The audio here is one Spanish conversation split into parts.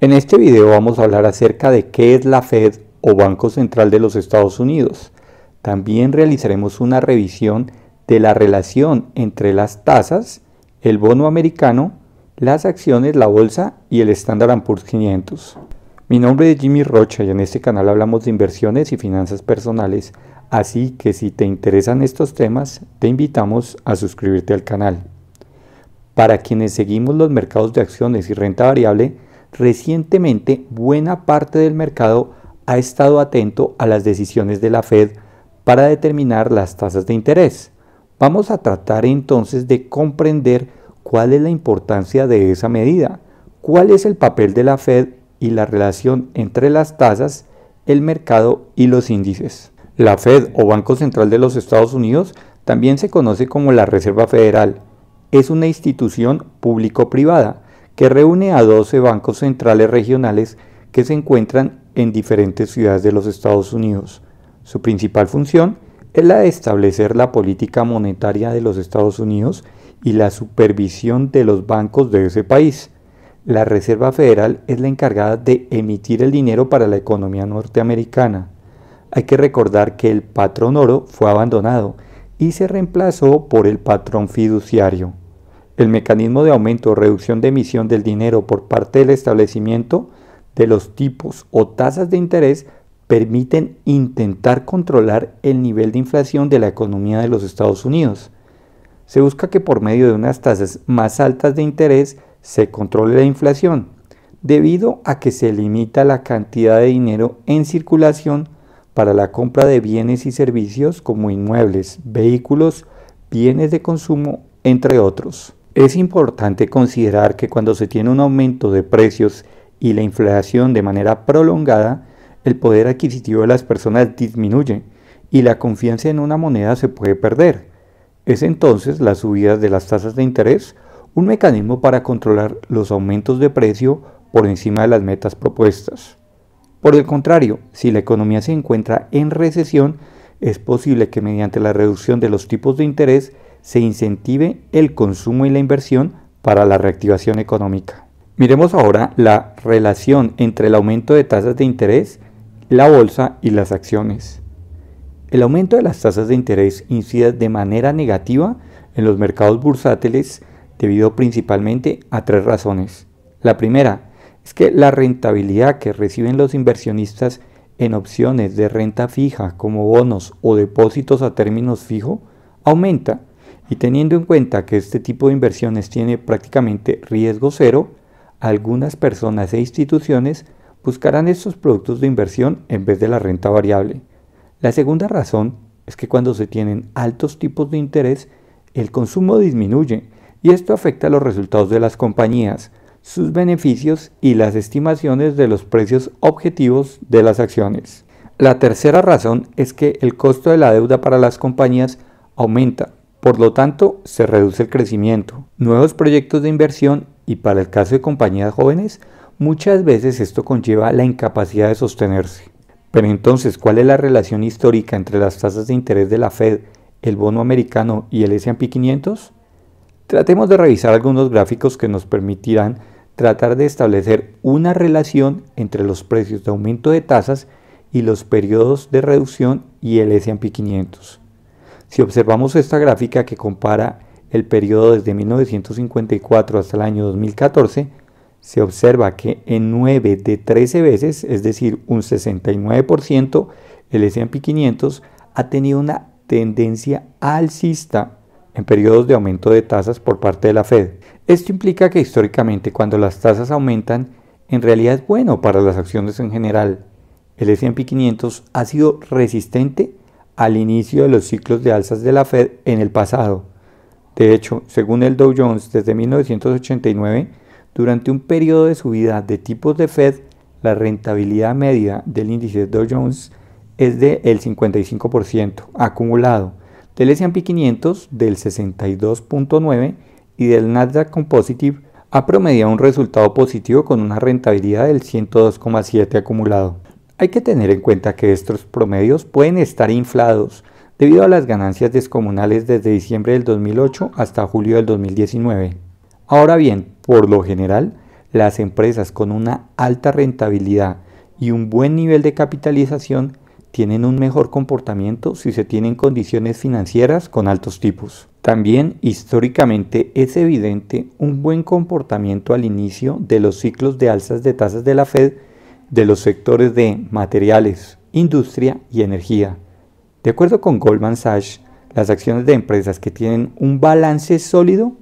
En este video vamos a hablar acerca de qué es la Fed o Banco Central de los Estados Unidos. También realizaremos una revisión de la relación entre las tasas, el bono americano, las acciones, la bolsa y el Standard Poor's 500. Mi nombre es Jimmy Rocha y en este canal hablamos de inversiones y finanzas personales, así que si te interesan estos temas, te invitamos a suscribirte al canal. Para quienes seguimos los mercados de acciones y renta variable, recientemente buena parte del mercado ha estado atento a las decisiones de la Fed para determinar las tasas de interés. Vamos a tratar entonces de comprender cuál es la importancia de esa medida, cuál es el papel de la Fed y la relación entre las tasas, el mercado y los índices. La Fed o Banco Central de los Estados Unidos también se conoce como la Reserva Federal es una institución público-privada que reúne a 12 bancos centrales regionales que se encuentran en diferentes ciudades de los Estados Unidos. Su principal función es la de establecer la política monetaria de los Estados Unidos y la supervisión de los bancos de ese país. La Reserva Federal es la encargada de emitir el dinero para la economía norteamericana. Hay que recordar que el patrón oro fue abandonado y se reemplazó por el patrón fiduciario. El mecanismo de aumento o reducción de emisión del dinero por parte del establecimiento de los tipos o tasas de interés permiten intentar controlar el nivel de inflación de la economía de los Estados Unidos. Se busca que por medio de unas tasas más altas de interés se controle la inflación, debido a que se limita la cantidad de dinero en circulación para la compra de bienes y servicios como inmuebles, vehículos, bienes de consumo, entre otros. Es importante considerar que cuando se tiene un aumento de precios y la inflación de manera prolongada, el poder adquisitivo de las personas disminuye y la confianza en una moneda se puede perder. Es entonces la subida de las tasas de interés un mecanismo para controlar los aumentos de precio por encima de las metas propuestas. Por el contrario, si la economía se encuentra en recesión, es posible que mediante la reducción de los tipos de interés se incentive el consumo y la inversión para la reactivación económica. Miremos ahora la relación entre el aumento de tasas de interés, la bolsa y las acciones. El aumento de las tasas de interés incide de manera negativa en los mercados bursátiles debido principalmente a tres razones. La primera, es que la rentabilidad que reciben los inversionistas en opciones de renta fija como bonos o depósitos a términos fijo aumenta y teniendo en cuenta que este tipo de inversiones tiene prácticamente riesgo cero, algunas personas e instituciones buscarán estos productos de inversión en vez de la renta variable. La segunda razón es que cuando se tienen altos tipos de interés, el consumo disminuye y esto afecta los resultados de las compañías, sus beneficios y las estimaciones de los precios objetivos de las acciones. La tercera razón es que el costo de la deuda para las compañías aumenta, por lo tanto se reduce el crecimiento, nuevos proyectos de inversión y para el caso de compañías jóvenes, muchas veces esto conlleva la incapacidad de sostenerse. Pero entonces, ¿cuál es la relación histórica entre las tasas de interés de la Fed, el bono americano y el S&P 500? Tratemos de revisar algunos gráficos que nos permitirán tratar de establecer una relación entre los precios de aumento de tasas y los periodos de reducción y el S&P 500. Si observamos esta gráfica que compara el periodo desde 1954 hasta el año 2014, se observa que en 9 de 13 veces, es decir, un 69%, el S&P 500 ha tenido una tendencia alcista en periodos de aumento de tasas por parte de la Fed. Esto implica que históricamente cuando las tasas aumentan, en realidad es bueno para las acciones en general. El S&P 500 ha sido resistente al inicio de los ciclos de alzas de la Fed en el pasado. De hecho, según el Dow Jones, desde 1989, durante un periodo de subida de tipos de Fed, la rentabilidad media del índice Dow Jones es del 55% acumulado del S&P 500 del 62.9 y del Nasdaq Composite ha promediado un resultado positivo con una rentabilidad del 102,7 acumulado. Hay que tener en cuenta que estos promedios pueden estar inflados debido a las ganancias descomunales desde diciembre del 2008 hasta julio del 2019. Ahora bien, por lo general, las empresas con una alta rentabilidad y un buen nivel de capitalización tienen un mejor comportamiento si se tienen condiciones financieras con altos tipos. También históricamente es evidente un buen comportamiento al inicio de los ciclos de alzas de tasas de la Fed de los sectores de materiales, industria y energía. De acuerdo con Goldman Sachs, las acciones de empresas que tienen un balance sólido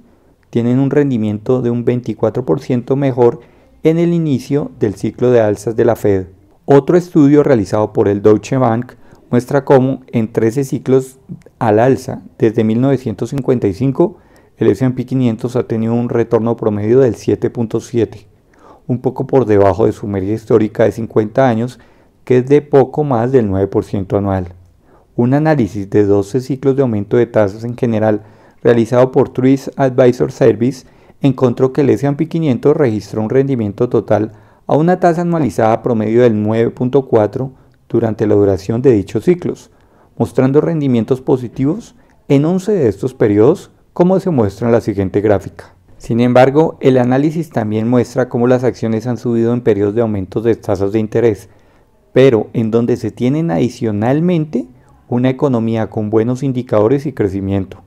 tienen un rendimiento de un 24% mejor en el inicio del ciclo de alzas de la Fed. Otro estudio realizado por el Deutsche Bank muestra cómo en 13 ciclos al alza desde 1955 el S&P 500 ha tenido un retorno promedio del 7.7, un poco por debajo de su media histórica de 50 años, que es de poco más del 9% anual. Un análisis de 12 ciclos de aumento de tasas en general realizado por Truist Advisor Service encontró que el S&P 500 registró un rendimiento total a una tasa anualizada promedio del 9.4 durante la duración de dichos ciclos, mostrando rendimientos positivos en 11 de estos periodos, como se muestra en la siguiente gráfica. Sin embargo, el análisis también muestra cómo las acciones han subido en periodos de aumentos de tasas de interés, pero en donde se tienen adicionalmente una economía con buenos indicadores y crecimiento.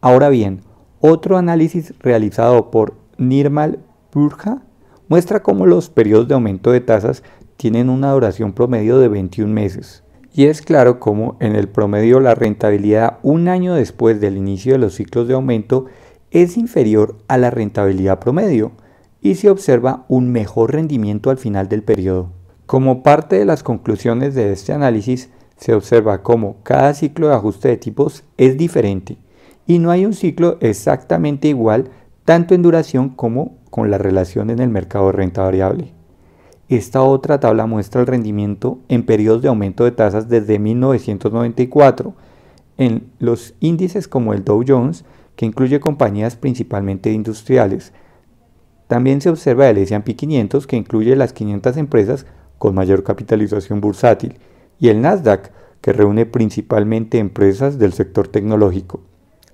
Ahora bien, otro análisis realizado por Nirmal Burja muestra cómo los periodos de aumento de tasas tienen una duración promedio de 21 meses. Y es claro cómo en el promedio la rentabilidad un año después del inicio de los ciclos de aumento es inferior a la rentabilidad promedio y se observa un mejor rendimiento al final del periodo. Como parte de las conclusiones de este análisis, se observa cómo cada ciclo de ajuste de tipos es diferente y no hay un ciclo exactamente igual tanto en duración como con la relación en el mercado de renta variable. Esta otra tabla muestra el rendimiento en periodos de aumento de tasas desde 1994 en los índices como el Dow Jones, que incluye compañías principalmente industriales. También se observa el S&P 500, que incluye las 500 empresas con mayor capitalización bursátil, y el Nasdaq, que reúne principalmente empresas del sector tecnológico.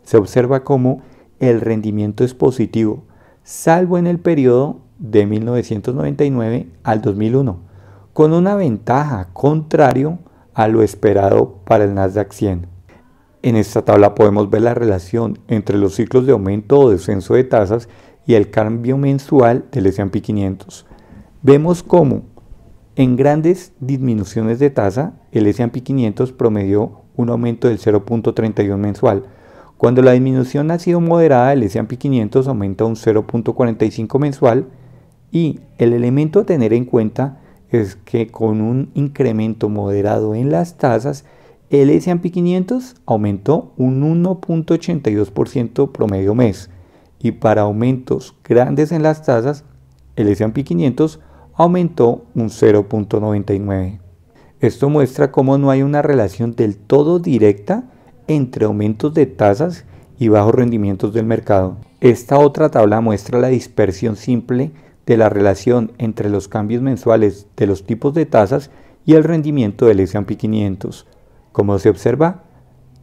Se observa cómo el rendimiento es positivo, salvo en el periodo de 1999 al 2001, con una ventaja contrario a lo esperado para el Nasdaq 100. En esta tabla podemos ver la relación entre los ciclos de aumento o descenso de tasas y el cambio mensual del S&P 500. Vemos cómo en grandes disminuciones de tasa el S&P 500 promedió un aumento del 0.31 mensual, cuando la disminución ha sido moderada, el S&P 500 aumenta un 0.45 mensual y el elemento a tener en cuenta es que con un incremento moderado en las tasas, el S&P 500 aumentó un 1.82% promedio mes y para aumentos grandes en las tasas, el S&P 500 aumentó un 0.99. Esto muestra cómo no hay una relación del todo directa entre aumentos de tasas y bajos rendimientos del mercado. Esta otra tabla muestra la dispersión simple de la relación entre los cambios mensuales de los tipos de tasas y el rendimiento del S&P 500. Como se observa,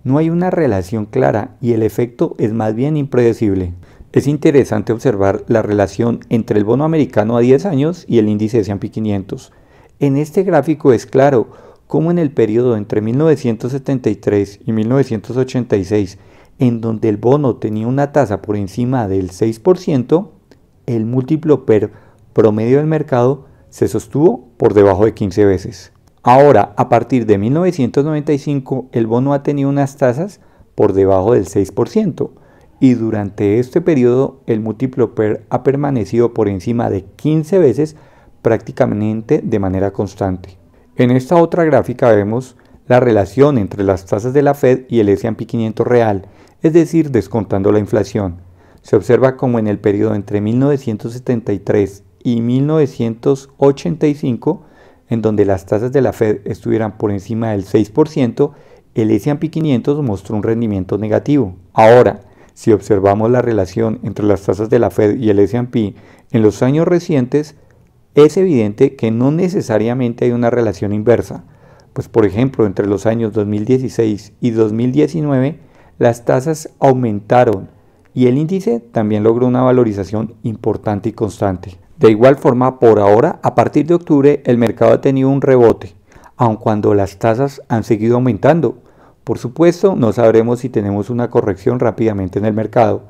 no hay una relación clara y el efecto es más bien impredecible. Es interesante observar la relación entre el bono americano a 10 años y el índice S&P 500. En este gráfico es claro como en el periodo entre 1973 y 1986, en donde el bono tenía una tasa por encima del 6%, el múltiplo PER promedio del mercado se sostuvo por debajo de 15 veces. Ahora, a partir de 1995, el bono ha tenido unas tasas por debajo del 6%, y durante este periodo el múltiplo PER ha permanecido por encima de 15 veces prácticamente de manera constante. En esta otra gráfica vemos la relación entre las tasas de la Fed y el S&P 500 real, es decir, descontando la inflación. Se observa como en el periodo entre 1973 y 1985, en donde las tasas de la Fed estuvieran por encima del 6%, el S&P 500 mostró un rendimiento negativo. Ahora, si observamos la relación entre las tasas de la Fed y el S&P en los años recientes, es evidente que no necesariamente hay una relación inversa, pues por ejemplo entre los años 2016 y 2019 las tasas aumentaron y el índice también logró una valorización importante y constante. De igual forma, por ahora, a partir de octubre, el mercado ha tenido un rebote, aun cuando las tasas han seguido aumentando. Por supuesto, no sabremos si tenemos una corrección rápidamente en el mercado.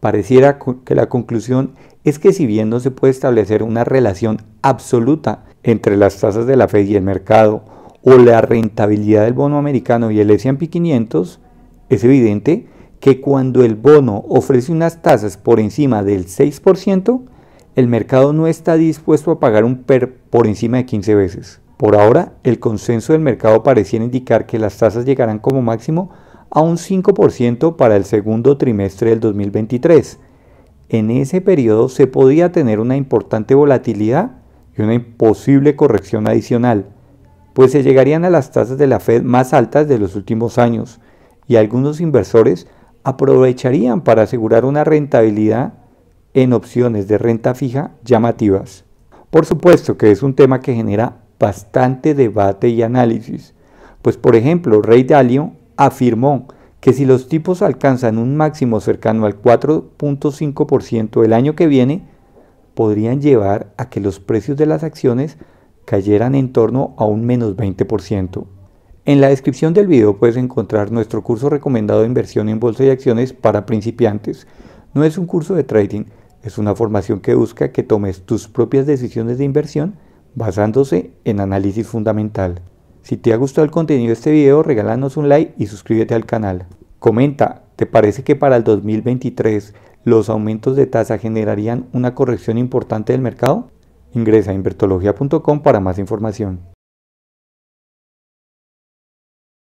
Pareciera que la conclusión es que si bien no se puede establecer una relación absoluta entre las tasas de la Fed y el mercado, o la rentabilidad del bono americano y el S&P 500, es evidente que cuando el bono ofrece unas tasas por encima del 6%, el mercado no está dispuesto a pagar un PER por encima de 15 veces. Por ahora, el consenso del mercado pareciera indicar que las tasas llegarán como máximo a un 5% para el segundo trimestre del 2023. En ese periodo se podía tener una importante volatilidad y una imposible corrección adicional, pues se llegarían a las tasas de la Fed más altas de los últimos años y algunos inversores aprovecharían para asegurar una rentabilidad en opciones de renta fija llamativas. Por supuesto que es un tema que genera bastante debate y análisis, pues por ejemplo Ray Dalio afirmó que si los tipos alcanzan un máximo cercano al 4.5% el año que viene, podrían llevar a que los precios de las acciones cayeran en torno a un menos 20%. En la descripción del video puedes encontrar nuestro curso recomendado de inversión en bolsa y acciones para principiantes. No es un curso de trading, es una formación que busca que tomes tus propias decisiones de inversión basándose en análisis fundamental. Si te ha gustado el contenido de este video, regálanos un like y suscríbete al canal. Comenta, ¿te parece que para el 2023 los aumentos de tasa generarían una corrección importante del mercado? Ingresa a invertología.com para más información.